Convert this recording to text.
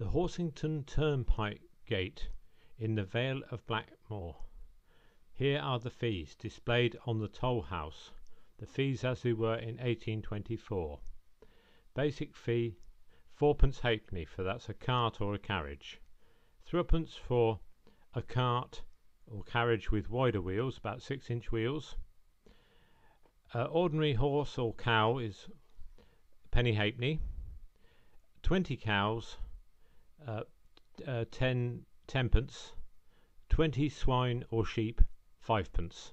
The Horsington Turnpike Gate, in the Vale of Blackmoor. Here are the fees, displayed on the toll house the fees as they were in 1824. Basic fee, fourpence halfpenny, for that's a cart or a carriage. Threepence for a cart or carriage with wider wheels, about six inch wheels. Uh, ordinary horse or cow is penny halfpenny. Twenty cows, uh, uh, ten tenpence. Twenty swine or sheep, fivepence.